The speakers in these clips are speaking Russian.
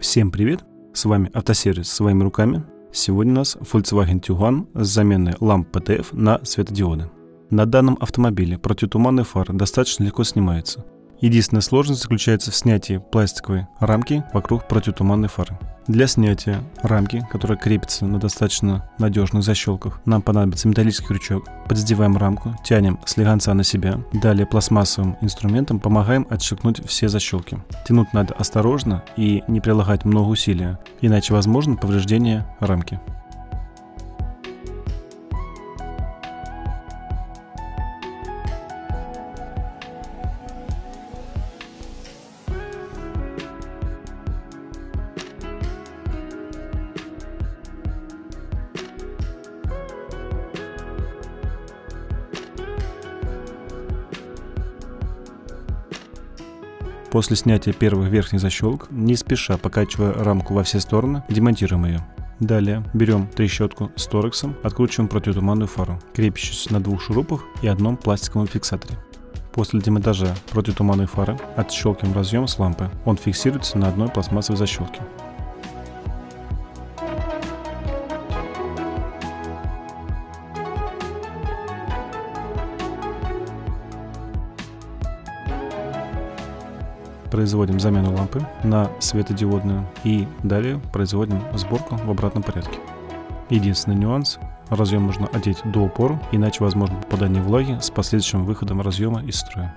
Всем привет! С вами автосервис своими руками. Сегодня у нас Volkswagen Tiguan с заменой ламп PTF на светодиоды. На данном автомобиле противотуманные фары достаточно легко снимаются. Единственная сложность заключается в снятии пластиковой рамки вокруг противотуманной фары. Для снятия рамки, которая крепится на достаточно надежных защелках, нам понадобится металлический крючок. Поддеваем рамку, тянем слегонца на себя. Далее пластмассовым инструментом помогаем отщелкнуть все защелки. Тянуть надо осторожно и не прилагать много усилия, иначе возможно повреждение рамки. После снятия первых верхних защелок, не спеша покачивая рамку во все стороны, демонтируем ее. Далее берем трещотку с торексом, откручиваем противотуманную фару, крепящуюся на двух шурупах и одном пластиковом фиксаторе. После демонтажа противотуманной фары отщелкиваем разъем с лампы. Он фиксируется на одной пластмассовой защелке. Производим замену лампы на светодиодную и далее производим сборку в обратном порядке. Единственный нюанс – разъем нужно одеть до упора, иначе возможно попадание влаги с последующим выходом разъема из строя.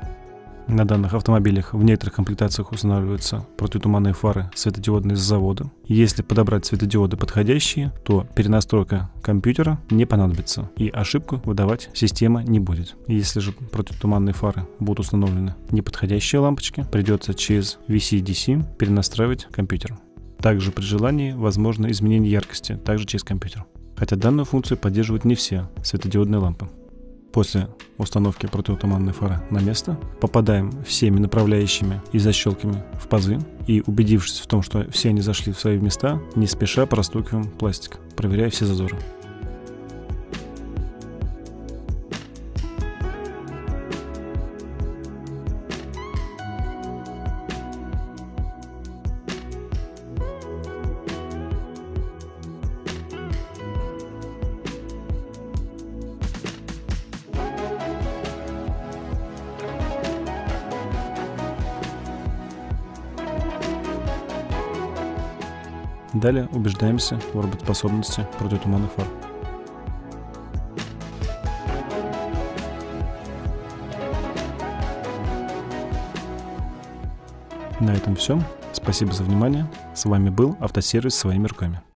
На данных автомобилях в некоторых комплектациях устанавливаются противотуманные фары светодиодные с завода. Если подобрать светодиоды подходящие, то перенастройка компьютера не понадобится и ошибку выдавать система не будет. Если же противотуманные фары будут установлены неподходящие лампочки, придется через VCDC перенастраивать компьютер. Также при желании возможно изменение яркости, также через компьютер. Хотя данную функцию поддерживают не все светодиодные лампы. После установки противотуманной фары на место попадаем всеми направляющими и защелками в пазы и, убедившись в том, что все они зашли в свои места, не спеша простукиваем пластик, проверяя все зазоры. Далее убеждаемся в работоспособности противотуманных фар. На этом все. Спасибо за внимание. С вами был автосервис своими руками.